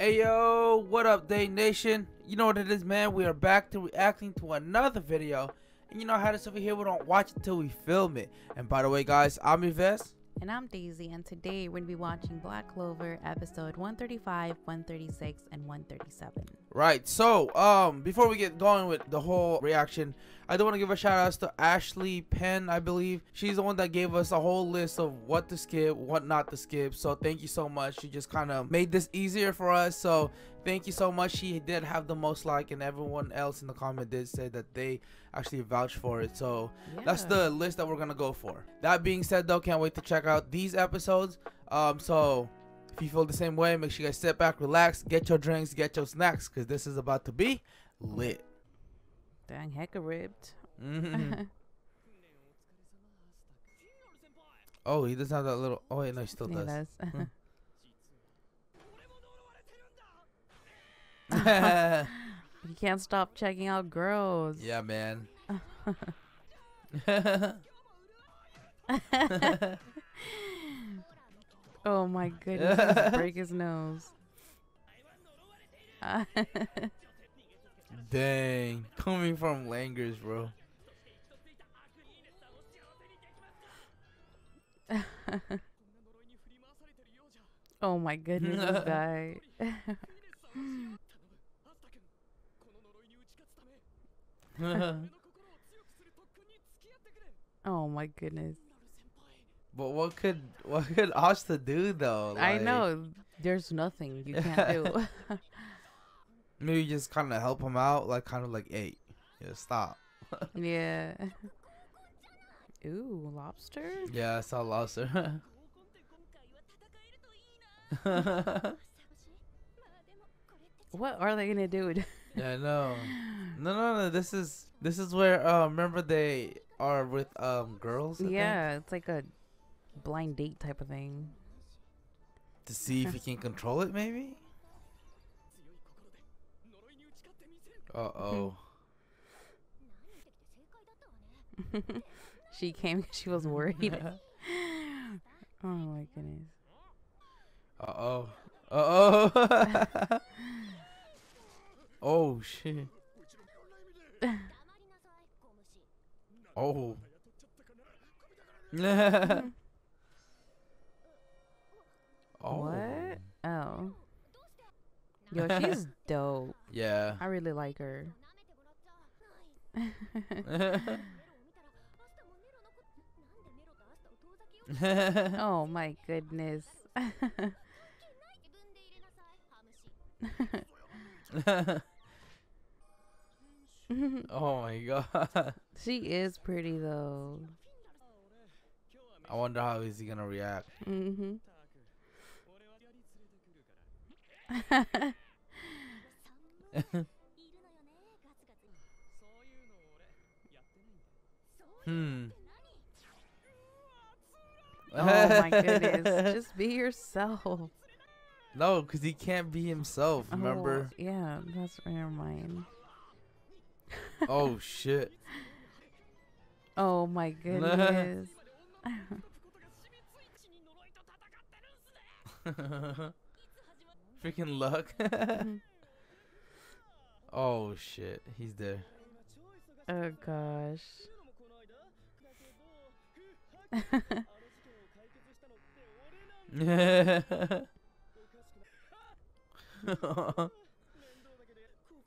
Hey yo, what up, Day Nation? You know what it is, man. We are back to reacting to another video. And you know how this over here, we don't watch it till we film it. And by the way, guys, I'm Yves. And I'm Deisi, and today we're going to be watching Black Clover episode 135, 136, and 137. Right, so, um, before we get going with the whole reaction, I do want to give a shout out to Ashley Penn, I believe. She's the one that gave us a whole list of what to skip, what not to skip. So, thank you so much. She just kind of made this easier for us. So, thank you so much. She did have the most like, and everyone else in the comment did say that they actually vouch for it. So, yeah. that's the list that we're going to go for. That being said, though, can't wait to check out these episodes. Um, so, if you feel the same way, make sure you guys sit back, relax, get your drinks, get your snacks, because this is about to be lit. Dang, hecka ripped. Mm-hmm. oh, he doesn't have that little. Oh, wait, no, he still he does. does. you can't stop checking out girls. Yeah, man. oh my goodness! break his nose. Dang, coming from Langris, bro. oh my goodness, this guy. oh my goodness. But what could what could Asta do though? Like, I know there's nothing you can't do. maybe just kind of help him out, like kind of like, hey, yeah, stop. yeah. Ooh, lobster. Yeah, I saw lobster. what are they gonna do? Yeah, no, no, no, no. This is this is where uh, remember they are with um girls. I yeah, think? it's like a blind date type of thing. To see if he can control it, maybe. Uh oh. she came she was worried. oh my goodness. Uh oh. Uh oh. oh shit. oh. oh. What? Oh. Yo, she's dope. Yeah. I really like her. oh my goodness. oh my god. She is pretty though. I wonder how is he gonna react. Mm-hmm. hmm. Oh my goodness. Just be yourself. No, because he can't be himself, oh, remember? Oh, yeah, that's never mind. Oh shit. Oh my goodness. Freaking luck. Oh shit, he's there. Oh gosh.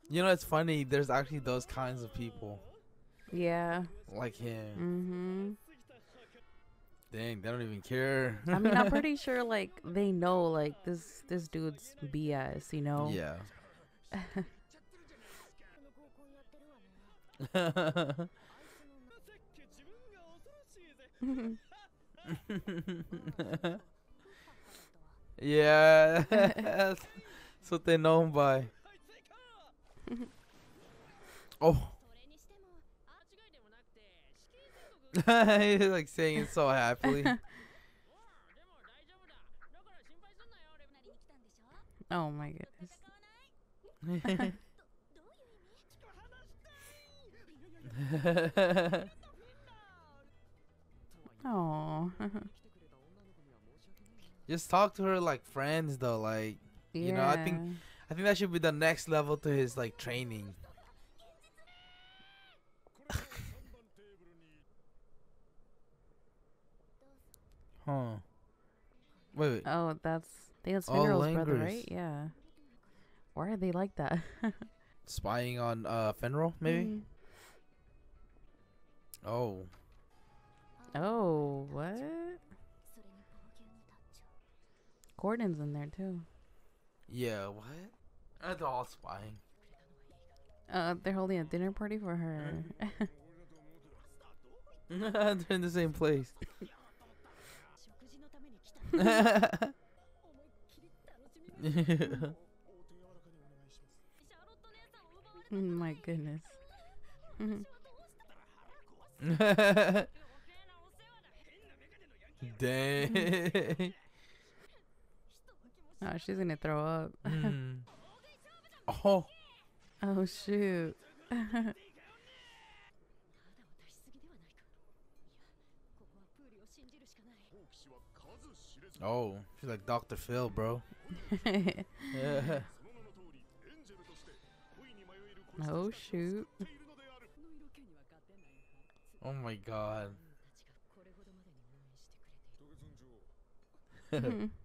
you know, it's funny. There's actually those kinds of people. Yeah. Like him. Mm-hmm. Dang, they don't even care. I mean, I'm pretty sure like they know like this this dude's BS, you know? Yeah. yeah. That's what they know him by. Oh. He's like saying it so happily. oh my goodness. oh. Just talk to her like friends though, like You know, I think I think that should be the next level to his like training. huh. Wait, wait. Oh, that's I think that's Oh, brother, right? Yeah. Why are they like that? Spying on uh Finral, maybe? Mm. Oh. Oh, what? Gordon's in there too. Yeah, what? They're all spying. Uh, they're holding a dinner party for her. They're in the same place. My goodness. Dang. oh, she's gonna throw up. Mm. Oh. oh shoot. Oh. She's like Dr. Phil, bro. Yeah. oh shoot. Oh my god.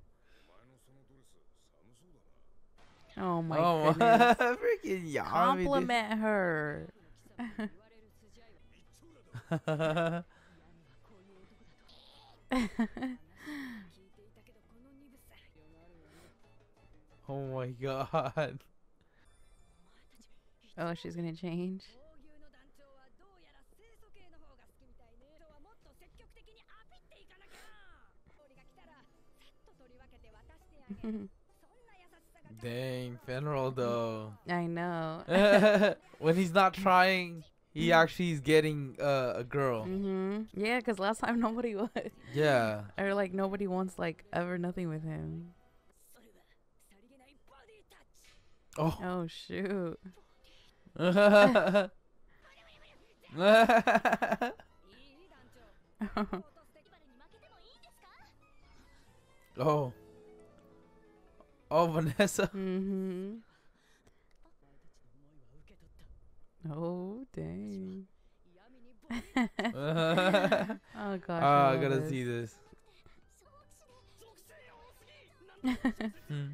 oh my oh goodness. freaking Yami. Compliment her. oh my god. oh, she's gonna change. Dang, Finral though. I know. when he's not trying, he actually is getting uh, a girl. hmm Yeah, because last time nobody was. Yeah. Or like nobody wants like ever nothing with him. Oh. Oh shoot. oh. Oh, Vanessa. hmm Oh dang. oh, gosh. Oh gosh. I gotta this. see this. Hmm.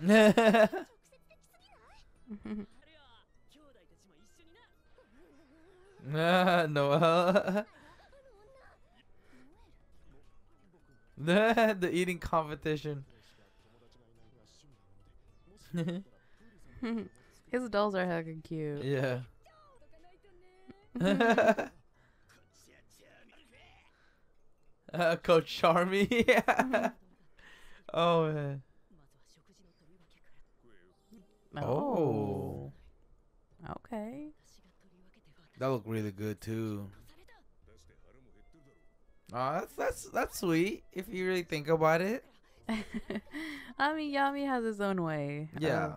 Noelle. the eating competition. His dolls are heckin' cute. yeah. uh, Coach Charmy. yeah. Oh man. Oh. Okay. That looked really good too. Oh, that's that's that's sweet if you really think about it. I mean, Yami has his own way. of- Yeah.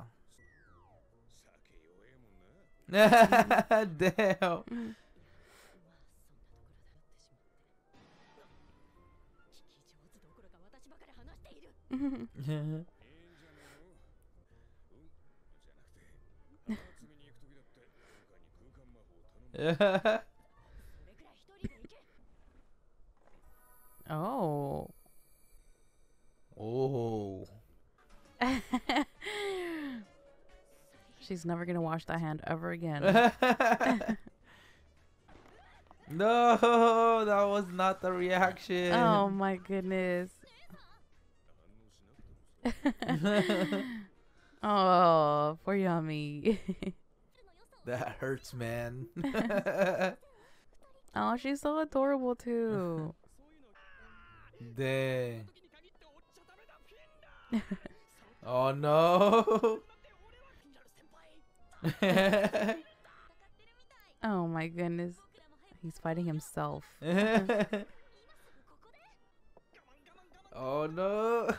Oh. Damn. Yeah. oh. Oh. She's never gonna wash that hand ever again. no, that was not the reaction. oh my goodness. oh, poor Yami. that hurts, man. oh, she's so adorable too. Dang. Oh no. oh my goodness. He's fighting himself. oh no.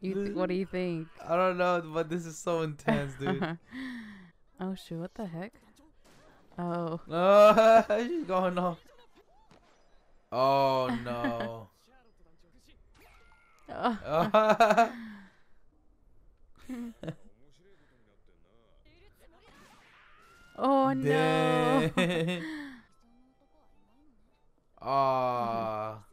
You th- what do you think? I don't know, but this is so intense, dude. oh shoot, what the heck? Oh. No, she's going off. Oh no. Oh. no. Ah.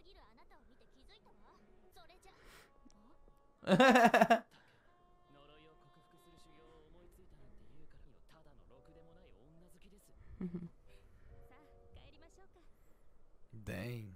Dang.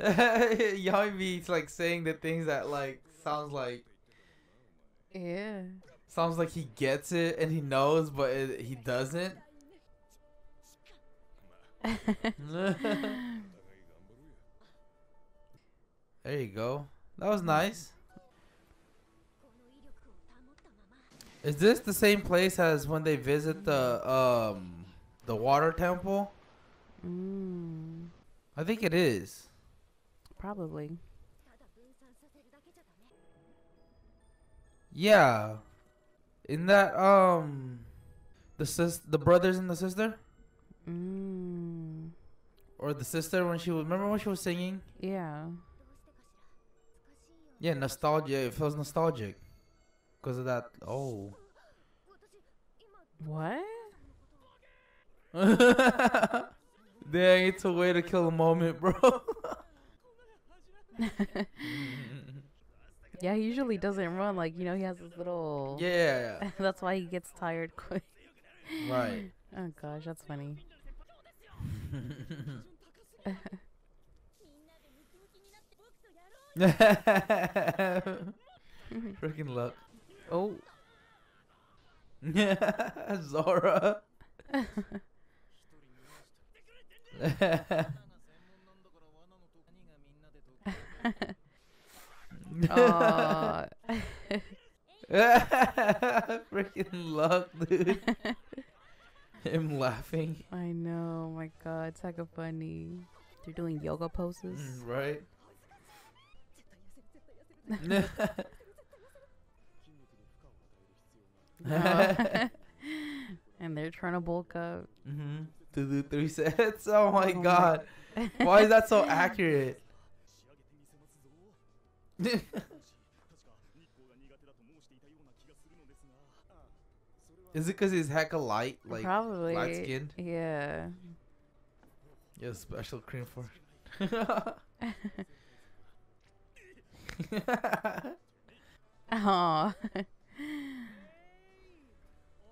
Young be like saying the things that like sounds like yeah. sounds like he gets it and he knows but it, he doesn't? There you go. That was nice. Is this the same place as when they visit the um the water temple? Mm. i think it is. Probably. Yeah. In that um the sis the brothers and the sister? Mm. Or the sister when she was remember when she was singing? Yeah. Yeah, nostalgia. It feels nostalgic. Because of that oh. What? Dang, it's a way to kill a moment, bro. yeah, he usually doesn't run. Like you know, he has his little. Yeah. that's why he gets tired quick. Right. oh gosh, that's funny. Freaking luck. Oh. Zora oh. Freaking luck, dude. Him laughing. I know. Oh my God, it's like a funny. They're doing yoga poses. Mm, right. and they're trying to bulk up. Mm-hmm. To do three sets. Oh my oh God. My. Why is that so accurate? Is it because he's hecka light? Like, Probably. light skinned? Yeah. Yeah, special cream for Oh.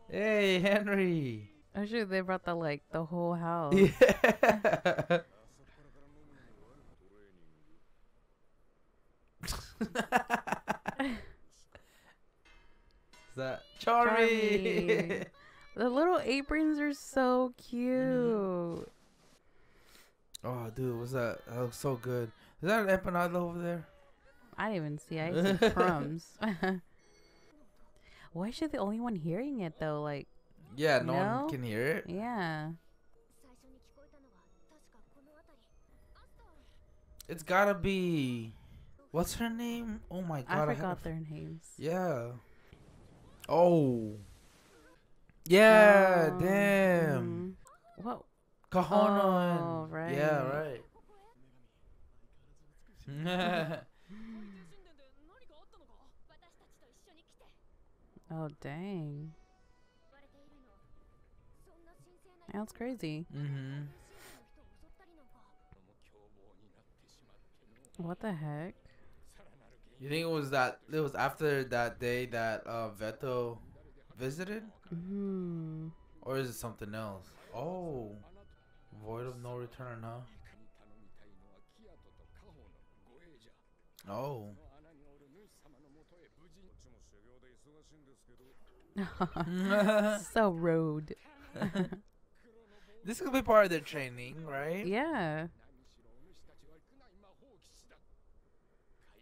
hey, Henry. I'm sure they brought the like the whole house. Yeah. Is that Charmy? Charmy. the little aprons are so mm-hmm. cute. Oh, dude, what's that? That looks so good. Is that an empanada over there? I didn't even see. I see crumbs. Why is she the only one hearing it though? Like, yeah, no, no one can hear it. Yeah. It's gotta be What's her name? Oh my god. I forgot I their names. Yeah. Oh. Yeah, um, damn. What? Kahono. Oh, right. Yeah, right. oh, dang. That's crazy. Mm-hmm. What the heck? You think it was that it was after that day that uh, Vetto visited, mm-hmm. or is it something else? Oh, void of no return, huh? Oh. so rude. this could be part of their training, right? Yeah.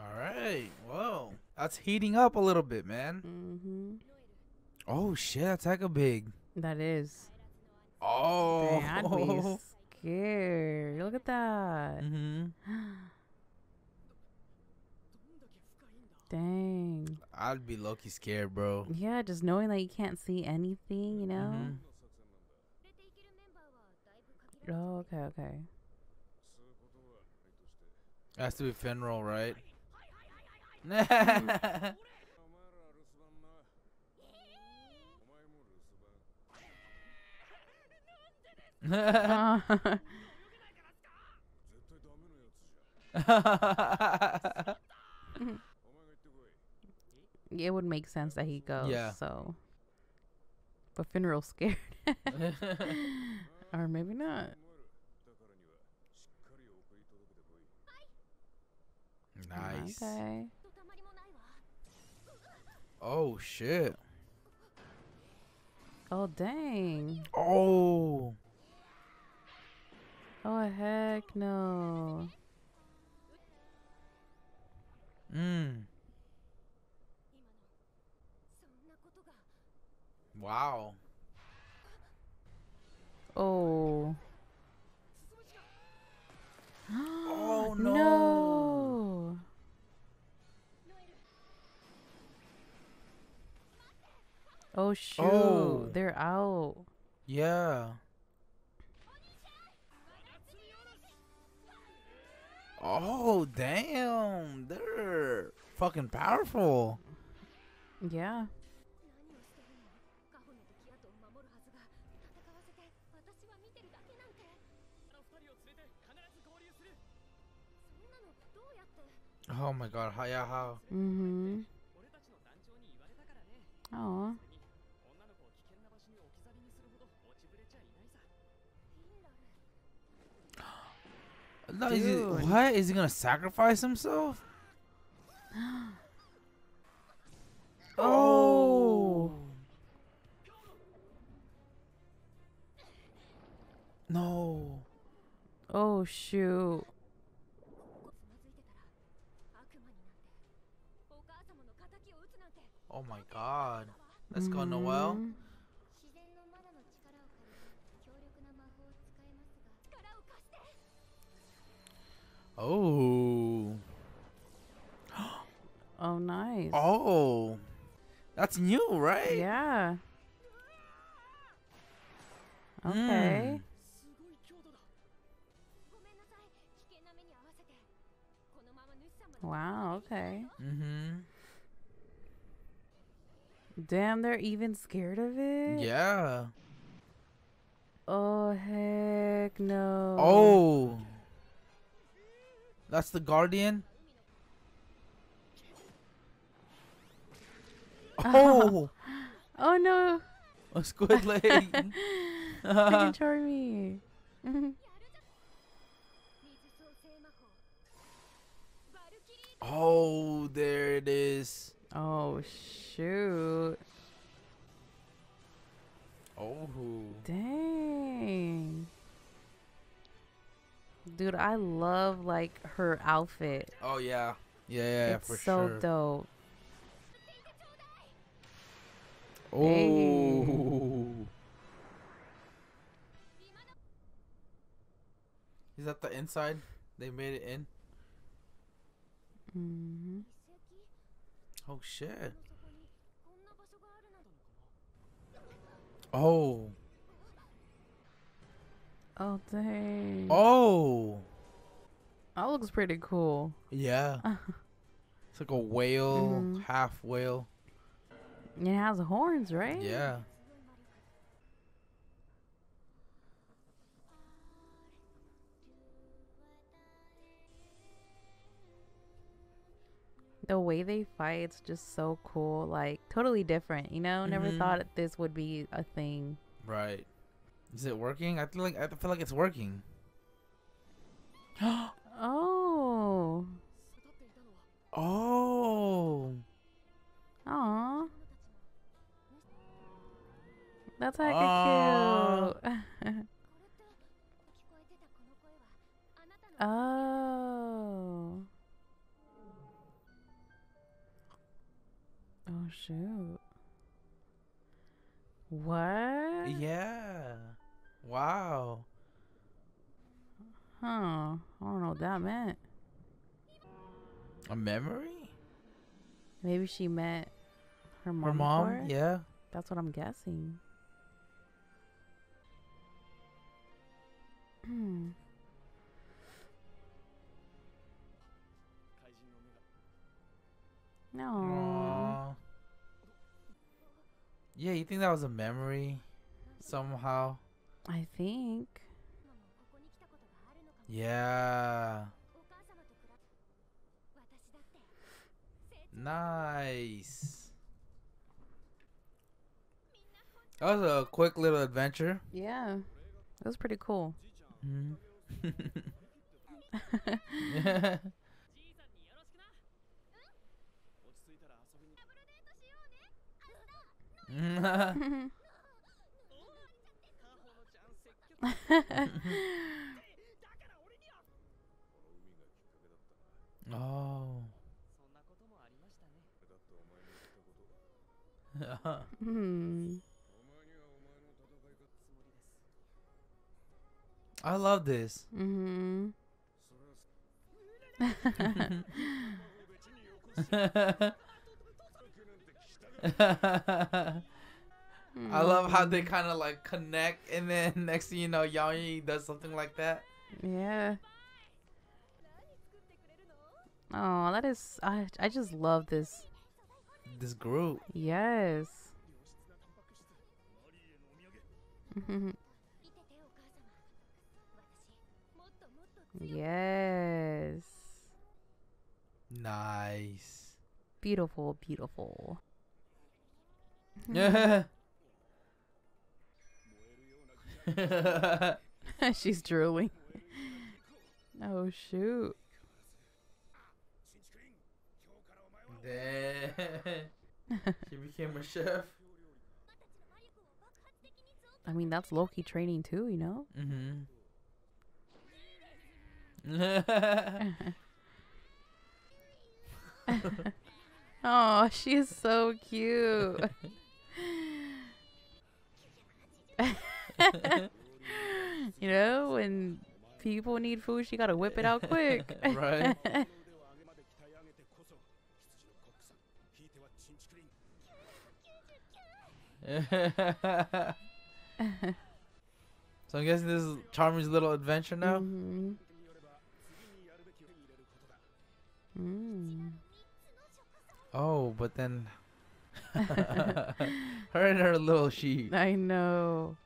All right. Whoa. That's heating up a little bit, man. Mm-hmm. Oh, shit. That's like a big. That is. Oh. Man, I'd scared. Look at that. Mm-hmm. Dang. I'd be low scared, bro. Yeah, just knowing that you can't see anything, you know? Mm-hmm. Oh, okay, okay. It has to be Finral, right? it would make sense that he goes. Yeah. So, but Finral's scared, or maybe not. Nice. Okay. Oh shit. Oh dang. Oh. Oh heck no. Hmm. Wow. Oh. Oh shoot! Oh. They're out. Yeah. Oh damn! They're fucking powerful. Yeah. Oh my god, how yeah, how? Mm-hmm. Aww. No, is he, what is he gonna sacrifice himself? oh. No. Oh shoot. Oh my god. Let's mm -hmm. go, Noelle. Oh. oh, nice. Oh. That's new, right? Yeah. Okay. Mm. Wow, okay. Mm-hmm. Damn, they're even scared of it? Yeah. Oh, heck no. Oh. That's the guardian. Oh. oh no. A squid leg. Thank you, me. oh, there it is. Oh shoot. Oh. Dang dude, I love like her outfit. Oh yeah, yeah, yeah, it's for so sure. dope. Oh. Hey. Is that the inside? They made it in. Mm-hmm. Oh shit. Oh. Oh dang. Oh. That looks pretty cool. Yeah. it's like a whale, mm-hmm. half whale. It has horns, right? Yeah. the way they fight is just so cool like totally different you know never mm-hmm. thought this would be a thing right is it working? I feel like I feel like it's working. oh. Oh. Aww. That's like a cute. oh. Oh shoot. What? Yeah. Wow. Huh. I don't know what that meant. A memory? Maybe she met her mom. Her mom, yeah. That's what I'm guessing. no. Aww. Yeah, you think that was a memory somehow? I think. Yeah. Nice. That was a quick little adventure. Yeah. That was pretty cool. Mm -hmm. oh. hmm. I love this. Mm-hmm. Mm. I love how they kind of like connect, and then next thing you know, Yami does something like that. Yeah. Oh, that is I I just love this this group. Yes. yes. Nice. Beautiful, beautiful. Yeah. She's drooling. Oh shoot. she became a chef. I mean, that's Loki training too, you know? Mm-hmm. oh, she is so cute. you know, when people need food, she gotta whip it out quick. right. so I'm guessing this is Charmy's little adventure now. Mm -hmm. mm. Oh, but then mm. her and her little sheep. I know.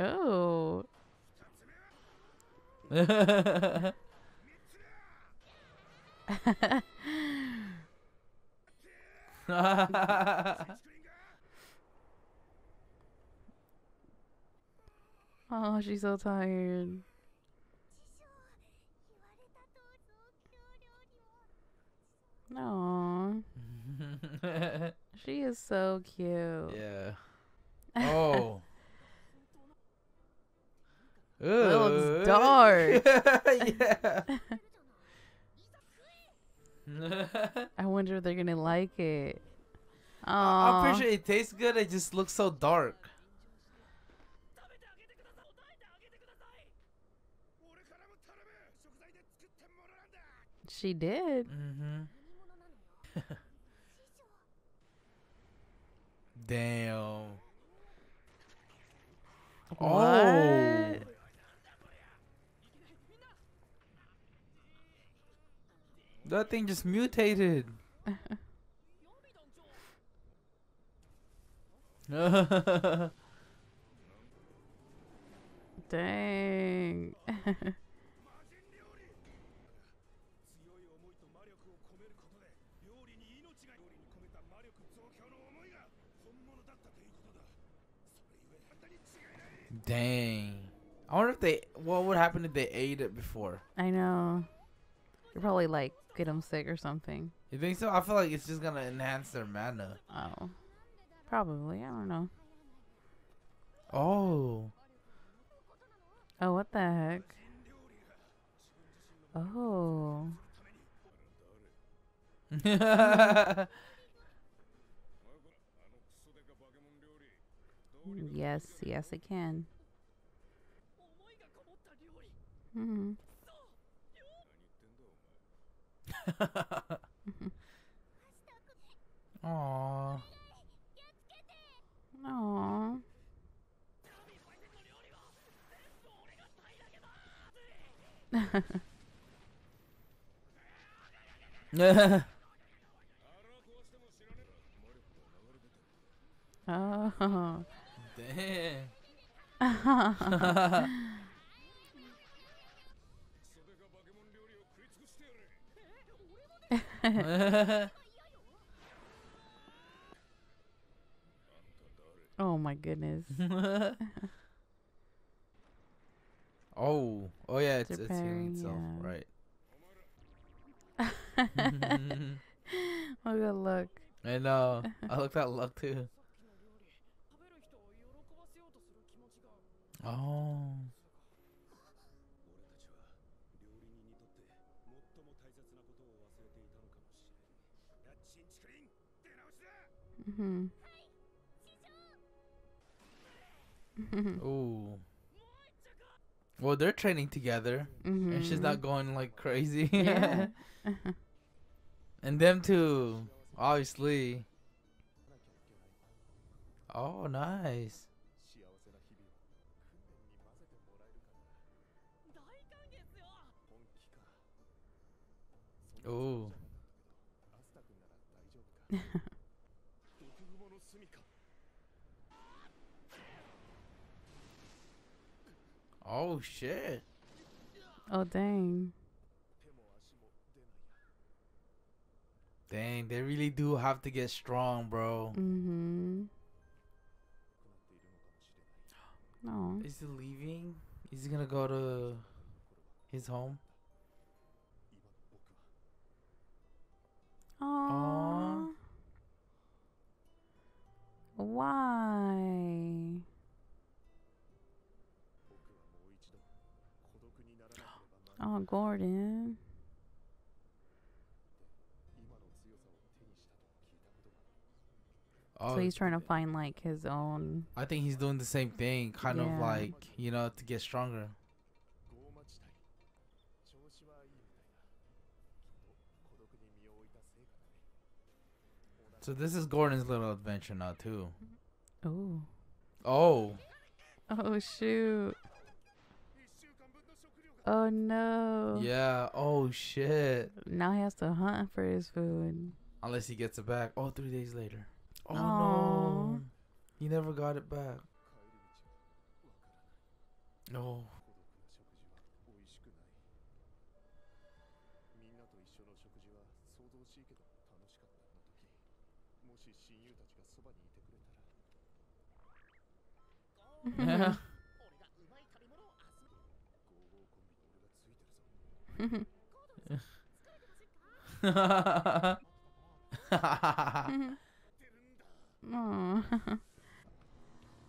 Oh. oh, she's so tired. No. she is so cute. Yeah. Oh. That looks dark. yeah. I wonder if they're gonna like it. Aww. I'm pretty sure it tastes good. It just looks so dark. She did. Mm-hmm. Damn. What? Oh. That thing just mutated. Dang. Dang. I wonder if they what would happen if they ate it before. I know. You're probably like get them sick or something. You think so? I feel like it's just gonna enhance their mana. Oh, probably. I don't know. Oh. Oh, what the heck? Oh. yes, yes, it can. Mm hmm. Aww. Aww. oh. Damn. oh my goodness. oh, oh yeah, it's, it's, it's healing itself, yeah. right? oh good luck. I know. I looked at luck too. Oh. Hmm Ooh. Well, they're training together, and she's not going like crazy. Yeah. and them too, obviously. Oh, nice. 幸 Oh shit. Oh dang. Dang, they really do have to get strong, bro. Mm-hmm. No. Is he leaving? Is he gonna go to his home? Aww. Aww. Why? Oh, Gordon. Oh, so he's trying to find like his own. I think he's doing the same thing, kind yeah. of like you know to get stronger. So this is Gordon's little adventure now too. Oh. Oh. Oh shoot. Oh no. Yeah. Oh shit. Now he has to hunt for his food. Unless he gets it back. Oh, three days later. Oh Aww. no. He never got it back. No. Yeah.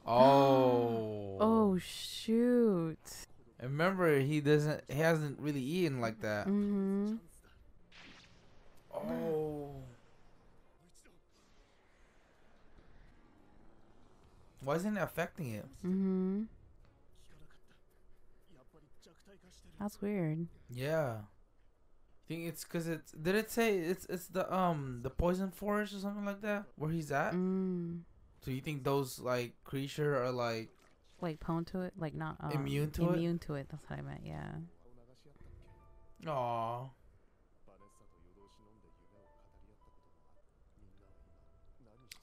oh. oh shoot. And Remember, he doesn't. He hasn't really eaten like that. hmm Oh. Why isn't it affecting it? hmm That's weird. Yeah. I think it's because it's. Did it say it's it's the um the poison forest or something like that where he's at? Mm. So you think those like creature are like like prone to it, like not um, immune to immune it? Immune to it. That's what I meant. Yeah. Aww.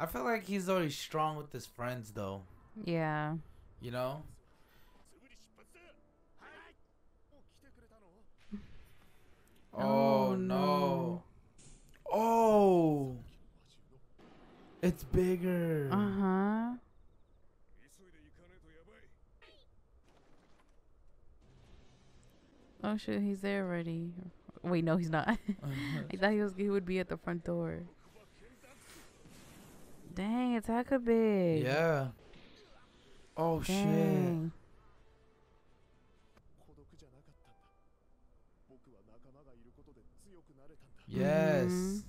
I feel like he's already strong with his friends, though. Yeah. You know. Oh, oh no. Oh. It's bigger. Uh huh. Oh shit, he's there already. Wait, no, he's not. I thought he was he would be at the front door. Dang, it's that big. Yeah. Oh Dang. shit. Yes.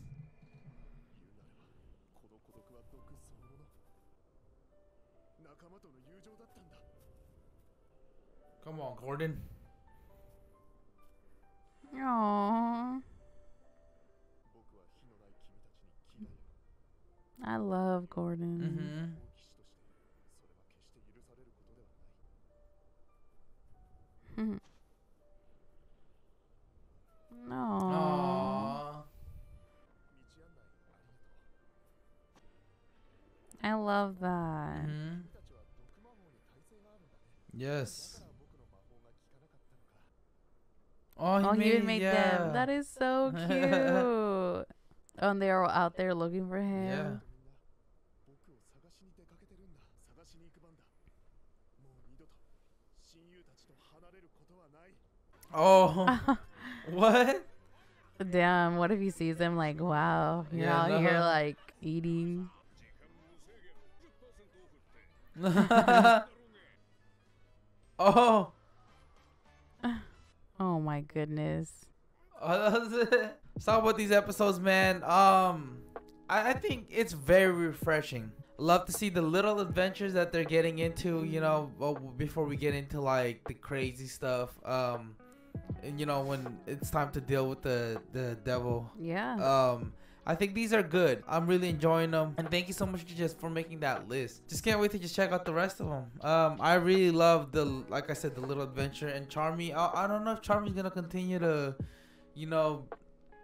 Come on, Gordon. Aww. I love Gordon. Mm -hmm. No. Aww. I love that. Mm -hmm. Yes. Oh, he, oh, made, he made yeah. them. That is so cute. oh, and they are all out there looking for him. Yeah. Oh, what? Damn, what if he sees them? like, wow, you're yeah, out no. here like eating? oh. Oh my goodness. Oh, that was it. Let's talk about these episodes, man. Um, I, I think it's very refreshing. Love to see the little adventures that they're getting into. You know, before we get into like the crazy stuff. Um, and you know when it's time to deal with the the devil. Yeah. Um, I think these are good. I'm really enjoying them, and thank you so much just for making that list. Just can't wait to just check out the rest of them. Um, I really love the like I said the little adventure and Charmy. I, I don't know if Charmy's gonna continue to, you know,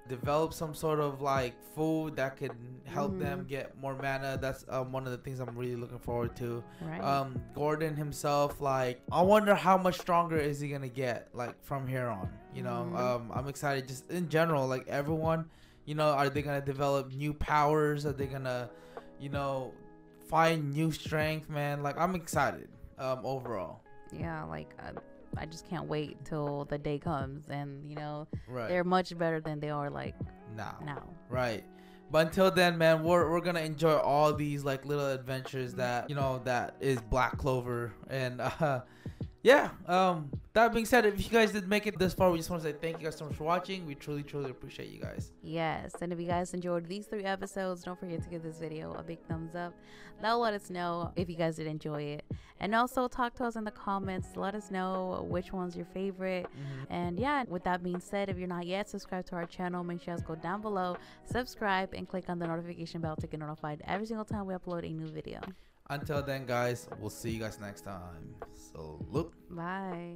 develop some sort of like food that could help them Mhm. get more mana. That's um, one of the things I'm really looking forward to. right. Um, Gordon himself, like, I wonder how much stronger is he gonna get, like, from here on. You know, Mhm. um, I'm excited. Just in general, like everyone, you know, are they gonna develop new powers? Are they gonna, you know, find new strength, man? Like, I'm excited. Um, overall, yeah, like uh, I just can't wait till the day comes and you know right they're much better than they are like now, now. right. But until then, man, we're, we're gonna enjoy all these like little adventures that you know that is Black Clover, and uh, yeah. Um, that being said, if you guys did make it this far, we just want to say thank you guys so much for watching. We truly, truly appreciate you guys. Yes, and if you guys enjoyed these three episodes, don't forget to give this video a big thumbs up. That'll let us know if you guys did enjoy it. And also talk to us in the comments. Let us know which one's your favorite. And yeah, with that being said, if you're not yet subscribed to our channel, make sure you guys go down below, subscribe, and click on the notification bell to get notified every single time we upload a new video. Until then, guys, we'll see you guys next time. So, look. Bye.